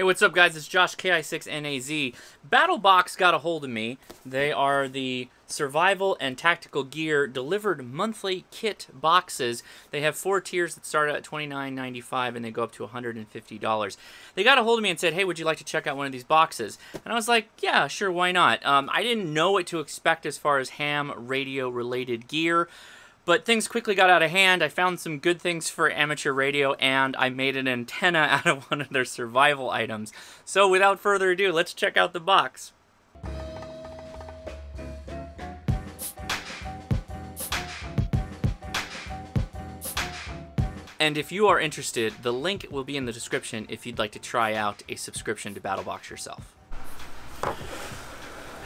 Hey, what's up, guys? It's Josh KI6NAZ. BattleBox got a hold of me. They are the survival and tactical gear delivered monthly kit boxes. They have four tiers that start at $29.95 and they go up to $150. They got a hold of me and said, hey, would you like to check out one of these boxes? And I was like, yeah, sure, why not? Um, I didn't know what to expect as far as ham radio related gear. But things quickly got out of hand. I found some good things for amateur radio, and I made an antenna out of one of their survival items. So without further ado, let's check out the box. And if you are interested, the link will be in the description if you'd like to try out a subscription to BattleBox yourself.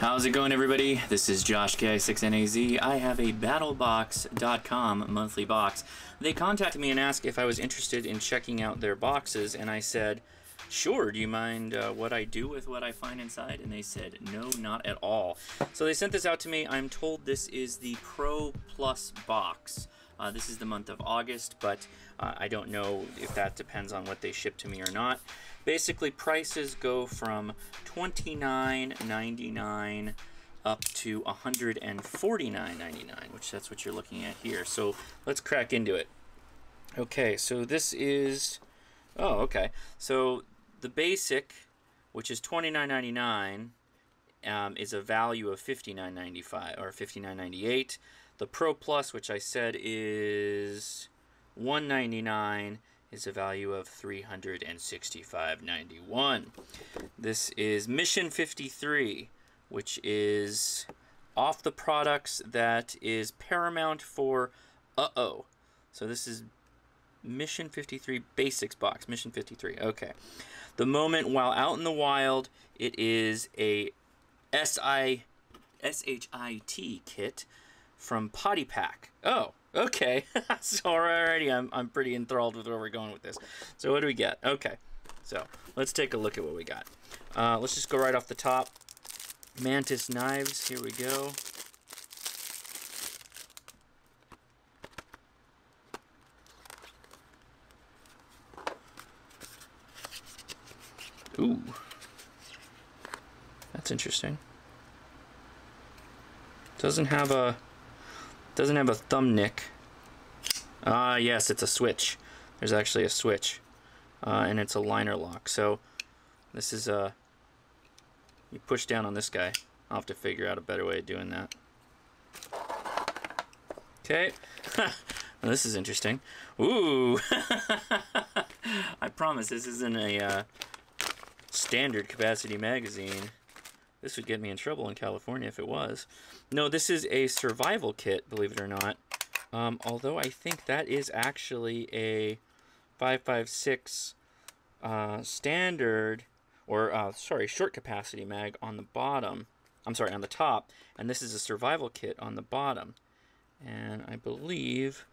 How's it going, everybody? This is Josh KI6NAZ. I have a BattleBox.com monthly box. They contacted me and asked if I was interested in checking out their boxes, and I said, Sure, do you mind uh, what I do with what I find inside? And they said, No, not at all. So they sent this out to me. I'm told this is the Pro Plus box. Uh, this is the month of August, but uh, I don't know if that depends on what they ship to me or not. Basically, prices go from $29.99 up to $149.99, which that's what you're looking at here. So let's crack into it. Okay, so this is, oh, okay. So the basic, which is $29.99, um, is a value of $59.95 or $59.98. The Pro Plus, which I said is 199 is a value of 365.91. This is Mission 53, which is off the products that is Paramount for uh-oh. So this is Mission 53 Basics box, Mission 53. Okay. The moment while out in the wild, it is a S-I-S-H-I-T kit from Potty Pack. Oh, okay. so already I'm, I'm pretty enthralled with where we're going with this. So what do we get? Okay. So let's take a look at what we got. Uh, let's just go right off the top. Mantis knives. Here we go. Ooh. That's interesting. Doesn't have a doesn't have a thumb nick. Ah, yes, it's a switch. There's actually a switch. Uh, and it's a liner lock. So this is a... You push down on this guy. I'll have to figure out a better way of doing that. Okay. well, this is interesting. Ooh! I promise this isn't a uh, standard capacity magazine. This would get me in trouble in California if it was. No, this is a survival kit, believe it or not. Um, although I think that is actually a 556 uh, standard, or uh, sorry, short capacity mag on the bottom. I'm sorry, on the top. And this is a survival kit on the bottom. And I believe...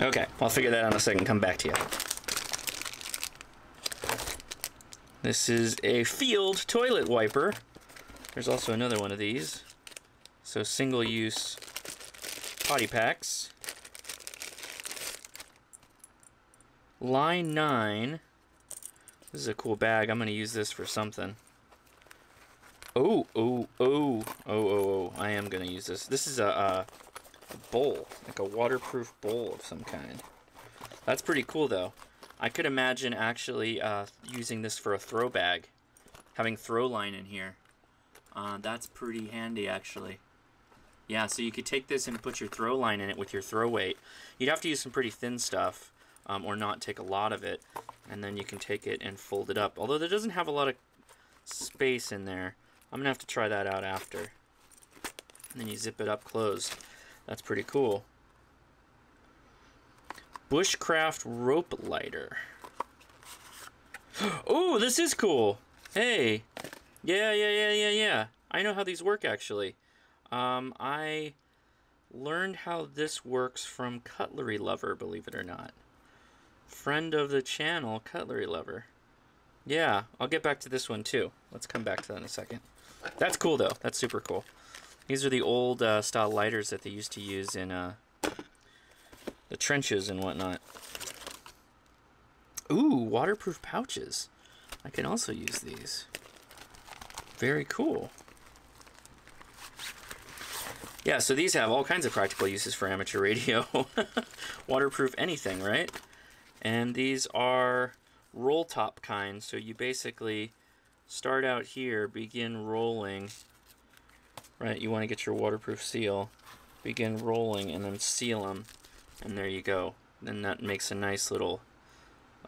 Okay, I'll figure that out in a second come back to you. This is a field toilet wiper. There's also another one of these. So single use potty packs. Line 9. This is a cool bag. I'm going to use this for something. Oh, oh, oh, oh, oh, oh. I am going to use this. This is a, a, a bowl, like a waterproof bowl of some kind. That's pretty cool, though. I could imagine actually uh, using this for a throw bag, having throw line in here. Uh, that's pretty handy, actually. Yeah, so you could take this and put your throw line in it with your throw weight. You'd have to use some pretty thin stuff, um, or not take a lot of it, and then you can take it and fold it up. Although there doesn't have a lot of space in there. I'm going to have to try that out after. And then you zip it up closed. That's pretty cool. Bushcraft rope lighter. oh, this is cool. Hey. Yeah, yeah, yeah, yeah, yeah. I know how these work, actually. Um, I learned how this works from Cutlery Lover, believe it or not. Friend of the channel, Cutlery Lover. Yeah, I'll get back to this one, too. Let's come back to that in a second. That's cool, though. That's super cool. These are the old uh, style lighters that they used to use in uh, the trenches and whatnot. Ooh, waterproof pouches. I can also use these. Very cool. Yeah, so these have all kinds of practical uses for amateur radio. Waterproof anything, right? And these are roll top kind, so you basically start out here, begin rolling, right? You want to get your waterproof seal, begin rolling, and then seal them, and there you go. Then that makes a nice little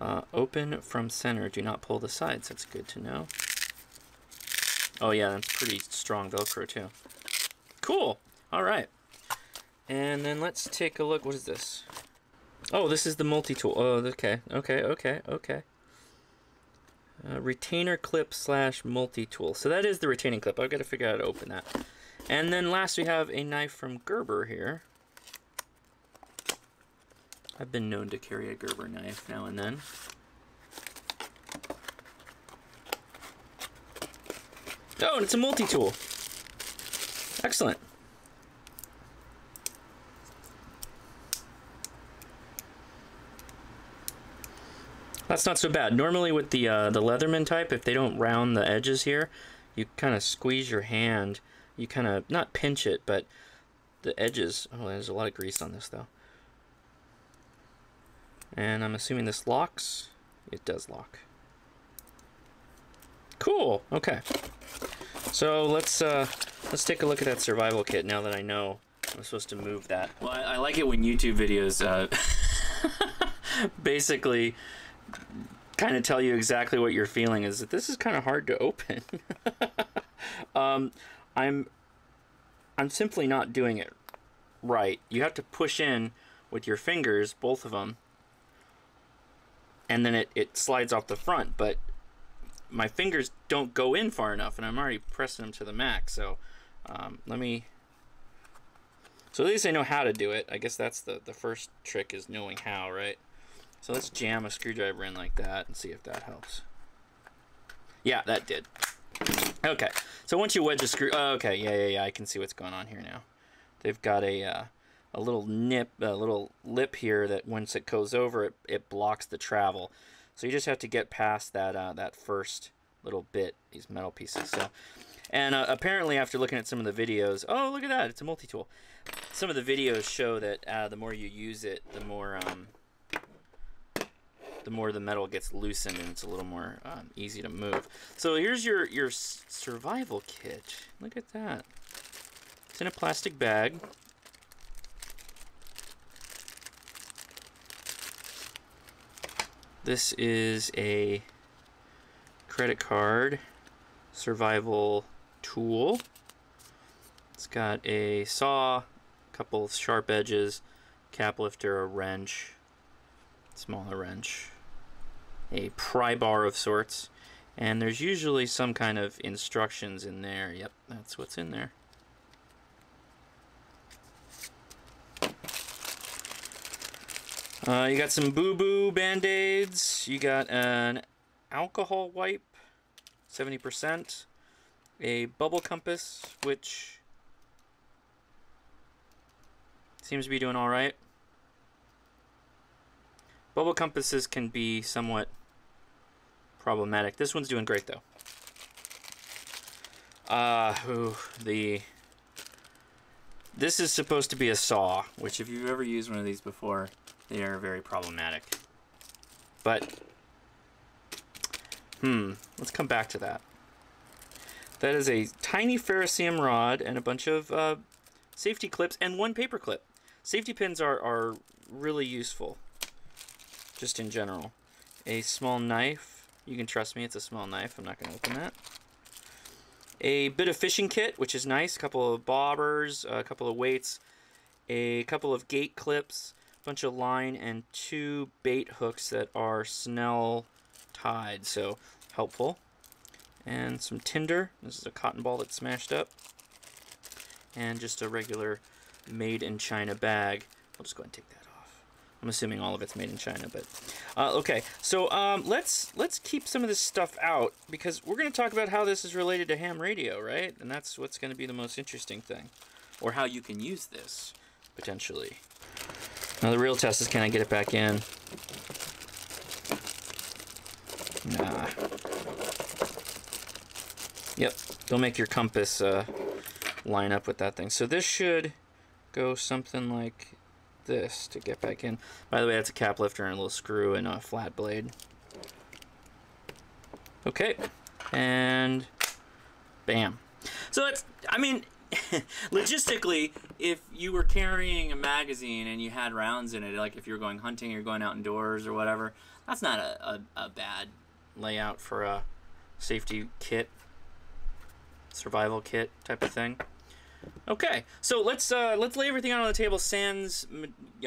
uh, open from center. Do not pull the sides. That's good to know. Oh yeah, that's pretty strong Velcro too. Cool. All right. And then let's take a look. What is this? Oh, this is the multi-tool. Oh, okay, okay, okay, okay. Uh, retainer clip slash multi-tool. So that is the retaining clip. I've got to figure out how to open that. And then last we have a knife from Gerber here. I've been known to carry a Gerber knife now and then. Oh, and it's a multi-tool. Excellent. That's not so bad. Normally with the uh, the Leatherman type, if they don't round the edges here, you kind of squeeze your hand. You kind of, not pinch it, but the edges. Oh, there's a lot of grease on this though. And I'm assuming this locks. It does lock. Cool. Okay. So let's uh, let's take a look at that survival kit now that I know I'm supposed to move that. Well, I, I like it when YouTube videos uh, basically kind of tell you exactly what you're feeling is that this is kind of hard to open. um, I'm I'm simply not doing it right. You have to push in with your fingers, both of them, and then it, it slides off the front, but my fingers don't go in far enough, and I'm already pressing them to the max, so um, let me... So at least I know how to do it. I guess that's the, the first trick is knowing how, right? So let's jam a screwdriver in like that and see if that helps. Yeah, that did. Okay, so once you wedge a screw, oh, okay, yeah, yeah, yeah, I can see what's going on here now. They've got a uh, a little nip, a little lip here that once it goes over, it, it blocks the travel. So you just have to get past that uh, that first little bit, these metal pieces. So, and uh, apparently after looking at some of the videos, oh look at that, it's a multi-tool. Some of the videos show that uh, the more you use it, the more um, the more the metal gets loosened and it's a little more um, easy to move. So here's your, your survival kit. Look at that. It's in a plastic bag. This is a credit card survival tool. It's got a saw, a couple of sharp edges, cap lifter, a wrench, smaller wrench, a pry bar of sorts, and there's usually some kind of instructions in there. Yep, that's what's in there. Uh, you got some Boo Boo Band-Aids. You got an alcohol wipe, 70%. A bubble compass, which seems to be doing alright. Bubble compasses can be somewhat problematic. This one's doing great though. Uh, ooh, the this is supposed to be a saw, which if you've ever used one of these before, they are very problematic. But, hmm, let's come back to that. That is a tiny ferrocerium rod and a bunch of uh, safety clips and one paper clip. Safety pins are, are really useful just in general. A small knife. You can trust me, it's a small knife. I'm not going to open that. A bit of fishing kit, which is nice. A couple of bobbers, a couple of weights, a couple of gate clips, a bunch of line, and two bait hooks that are Snell tied, so helpful. And some tinder. This is a cotton ball that's smashed up. And just a regular made in China bag. I'll just go ahead and take that I'm assuming all of it's made in China, but uh, okay. So um, let's let's keep some of this stuff out because we're going to talk about how this is related to ham radio, right? And that's what's going to be the most interesting thing, or how you can use this potentially. Now the real test is can I get it back in? Nah. Yep. Don't make your compass uh, line up with that thing. So this should go something like this to get back in. By the way, that's a cap lifter and a little screw and a flat blade. Okay, and bam. So it's, I mean, logistically, if you were carrying a magazine and you had rounds in it, like if you were going hunting or going out indoors or whatever, that's not a, a, a bad layout for a safety kit, survival kit type of thing. Okay, so let's uh, let's lay everything out on the table, sans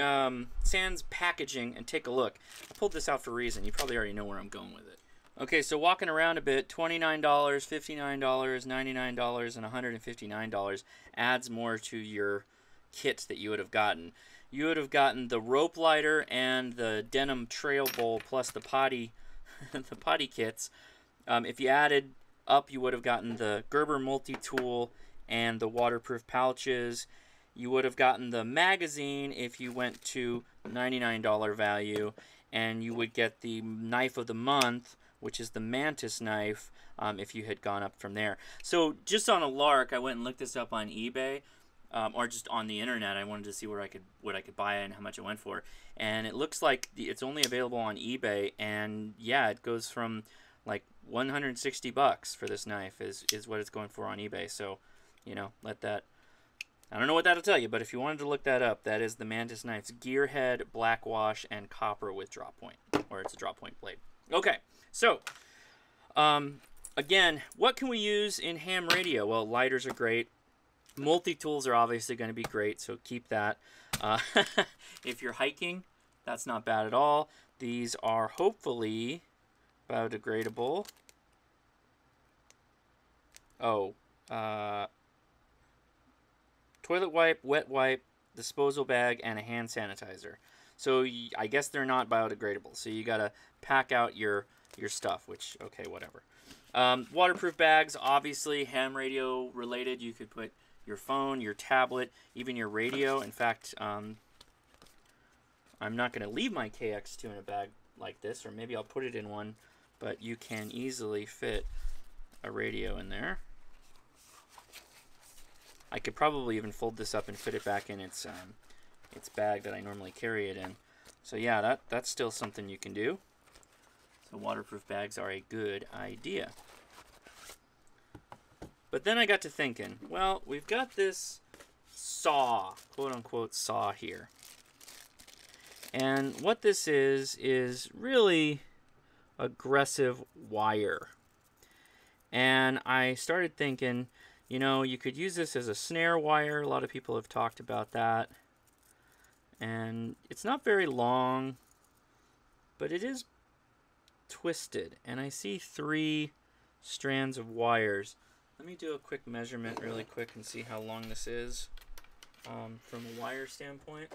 um, sans packaging, and take a look. I pulled this out for a reason. You probably already know where I'm going with it. Okay, so walking around a bit, $29, $59, $99, and $159 adds more to your kit that you would have gotten. You would have gotten the rope lighter and the denim trail bowl plus the potty, the potty kits. Um, if you added up, you would have gotten the Gerber multi-tool and the waterproof pouches. You would have gotten the magazine if you went to $99 value, and you would get the knife of the month which is the mantis knife um, if you had gone up from there. So just on a lark, I went and looked this up on eBay. Um, or just on the internet, I wanted to see where I could what I could buy it and how much it went for, and it looks like the, it's only available on eBay. And yeah, it goes from like 160 bucks for this knife is is what it's going for on eBay. So, you know, let that. I don't know what that'll tell you, but if you wanted to look that up, that is the Mantis Knives Gearhead, black wash, and copper with drop point, or it's a drop point blade. Okay. So, um, again, what can we use in ham radio? Well, lighters are great. Multi-tools are obviously going to be great, so keep that. Uh, if you're hiking, that's not bad at all. These are hopefully biodegradable. Oh, uh, toilet wipe, wet wipe, disposal bag, and a hand sanitizer. So I guess they're not biodegradable. So you got to pack out your your stuff, which, okay, whatever. Um, waterproof bags, obviously ham radio related. You could put your phone, your tablet, even your radio. In fact, um, I'm not going to leave my KX2 in a bag like this, or maybe I'll put it in one, but you can easily fit a radio in there. I could probably even fold this up and fit it back in its um, its bag that I normally carry it in. So yeah, that that's still something you can do. So waterproof bags are a good idea. But then I got to thinking, well, we've got this saw, quote unquote saw here. And what this is, is really aggressive wire. And I started thinking, you know, you could use this as a snare wire. A lot of people have talked about that. And it's not very long, but it is twisted. And I see three strands of wires. Let me do a quick measurement really quick and see how long this is um, from a wire standpoint.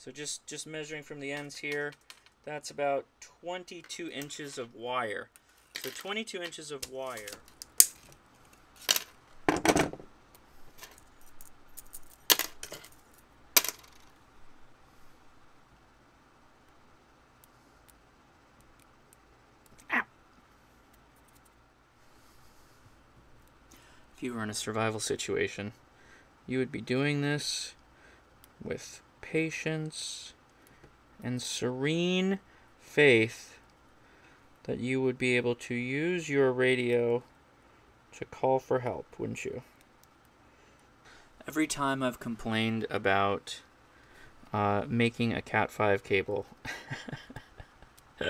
So just, just measuring from the ends here, that's about 22 inches of wire. So 22 inches of wire if you were in a survival situation, you would be doing this with patience and serene faith that you would be able to use your radio to call for help, wouldn't you? Every time I've complained about uh, making a Cat 5 cable,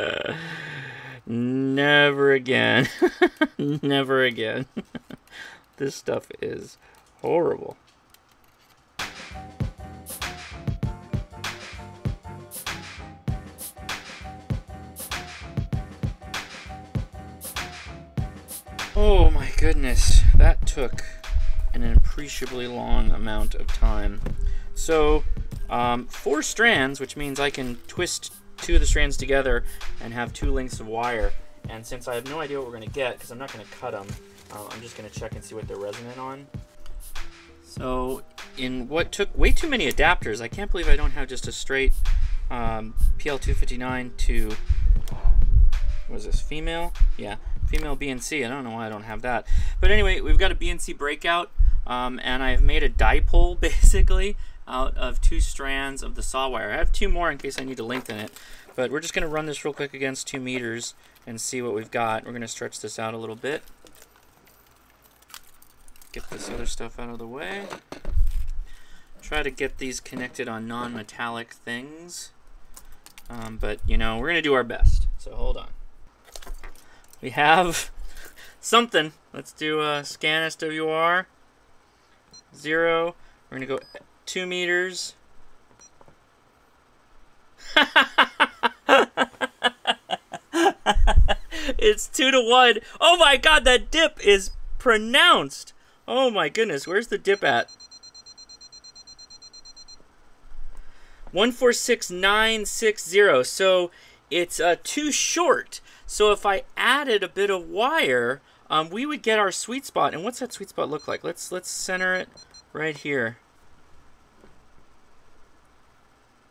never again. never again. This stuff is horrible. Oh my goodness, that took an appreciably long amount of time. So, um, four strands, which means I can twist two of the strands together and have two lengths of wire. And since I have no idea what we're going to get, because I'm not going to cut them, uh, I'm just going to check and see what they're resonant on. So in what took way too many adapters, I can't believe I don't have just a straight um, PL259 to, what is this, female? Yeah, female BNC. I don't know why I don't have that. But anyway, we've got a BNC breakout, um, and I've made a dipole, basically, out of two strands of the saw wire. I have two more in case I need to lengthen it. But we're just going to run this real quick against two meters and see what we've got. We're going to stretch this out a little bit. Get this other stuff out of the way. Try to get these connected on non-metallic things. Um, but, you know, we're going to do our best. So hold on. We have something. Let's do a scan SWR. Zero. We're going to go two meters. it's two to one. Oh my god, that dip is pronounced. Oh my goodness, where's the dip at? 146960. So it's uh, too short. So if I added a bit of wire, um, we would get our sweet spot. And what's that sweet spot look like? Let's let's center it right here.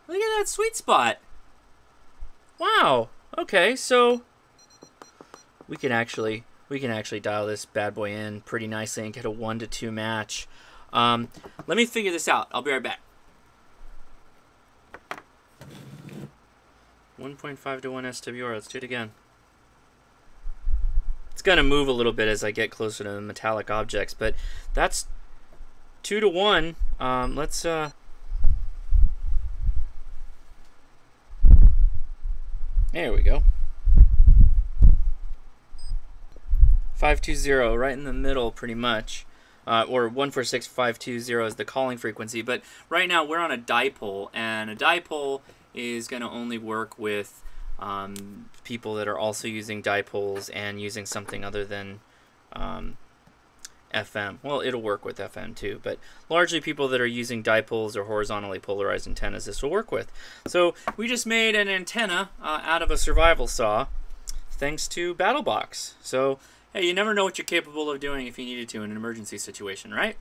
Look at that sweet spot. Wow. Okay, so we can actually we can actually dial this bad boy in pretty nicely and get a one to two match. Um, let me figure this out. I'll be right back. 1.5 to 1 SWR. Let's do it again. It's going to move a little bit as I get closer to the metallic objects, but that's 2 to 1. Um, let's... Uh, there we go. 520, right in the middle, pretty much. Uh, or 146520 is the calling frequency. But right now we're on a dipole, and a dipole is going to only work with um, people that are also using dipoles and using something other than um, FM. Well, it'll work with FM too, but largely people that are using dipoles or horizontally polarized antennas, this will work with. So we just made an antenna uh, out of a survival saw, thanks to BattleBox. So hey, you never know what you're capable of doing if you needed to in an emergency situation, right?